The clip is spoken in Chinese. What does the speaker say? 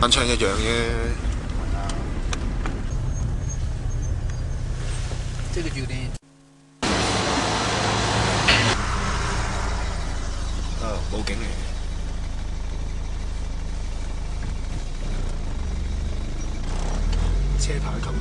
翻枪一样啫。这个酒店。报警嚟。车牌看不